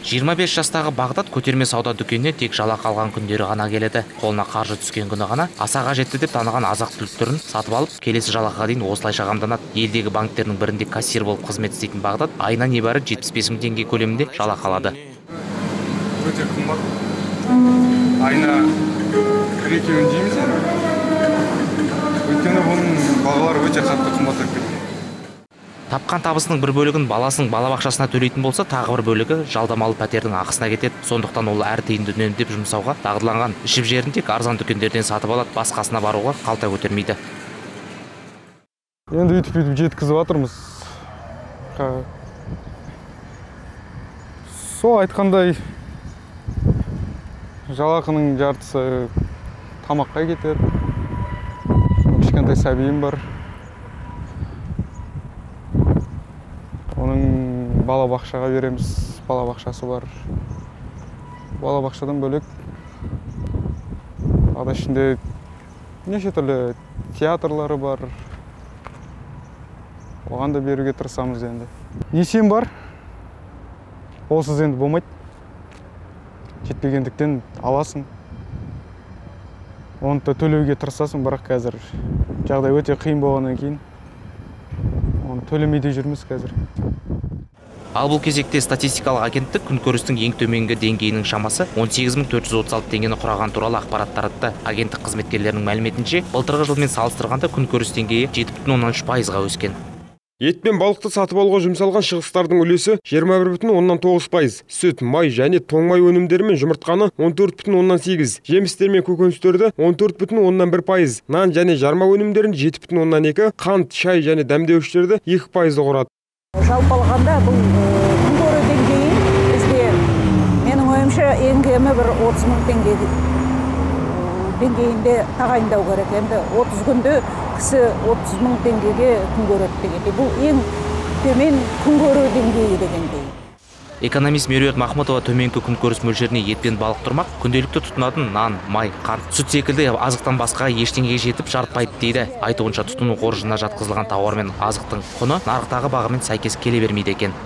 25 жастағы бағдат көтерме сауда дүкеніне тек жалақы алған күндері ғана келеді. Қолына қаржы түскен күні ғана аса қажетті деп таныған азық түлік түрін сатып алып келесі жалақыға дейін осылайша қамданады елдегі банктердің бірінде кассир болып қызмет істейтін бағдат айына небәрі 75 мың теңге көлемінде жалақы алады өте қымбат. Айына бір екеуін өйткені бағалары өте қатты қымбаттап тапқан табысының бір бөлігін баласының балабақшасына төлейтін болса тағы бір бөлігі жалдамалы пәтердің ақысына кетеді. Сондықтан ол әр тиынды үнемдеп жұмсауға дағдыланған. Ішіп жерін тек арзан дүкендерден сатып алады басқасына баруға қалта көтермейді. Енді өйтіп бүйтіп жеткізіп жатырмыз. Сол айтқандай жалақының жартысы тамаққа кетеді. Кішкентай сәбиім бар. Балабақшаға береміз балабақшасы бар. Балабақшадан бөлек ада ішінде неше түрлі театрлары бар. Оған да беруге тырысамыз енді. Несием бар? Олсыз енді болмайды. Жетпегендіктен аласың. Оны да төлеуге тырысасың бірақ қазір жағдай өте қиын болғаннан кейін. Оны төлемей де жүрміз қазір. Ал бұл кезекте статистикалық агенттік күнкөрістің ең төменгі деңгейінің шамасы 18436 теңгені құраған туралы ақпарат таратты. Агенттік қызметкерлерінің мәліметінше былтырғы жылмен салыстырғанда күнкөріс деңгейі 7,3 пайызға өскен. Ет пен балықты сатып алуға жұмсалған шығыстардың үлесі 21,9 пайыз. Сүт май және тоңмай өнімдері мен жұмыртқаны 14,8 жемістер мен көкөністерді 14,1 пайыз. Нан және жарма өнімдерін 7,2 қант шай және дәмдеуіштерді 2 пайызды құрады. Жалпы алғанда бұл күнкөру деңгейі бізде менің ойымша ең кемі бір отыз мың теңге деңгейінде тағайындау керек. Енді отыз күнде кісі отыз мың теңгеге күн көреді дегендей. Бұл ең төмен күнкөру деңгейі дегендей. Экономист меруерт махмұтова төменгі күнкөріс мөлшеріне ет пен балық тұрмақ күнделікті тұтынатын нан май қант сүт секілді азықтан басқаға ештеңеге жетіп жарытпайды дейді. Айтуынша тұтыну қоржынына жатқызылған тауар мен азықтың құны нарықтағы бағамен сәйкес келе бермейді екен.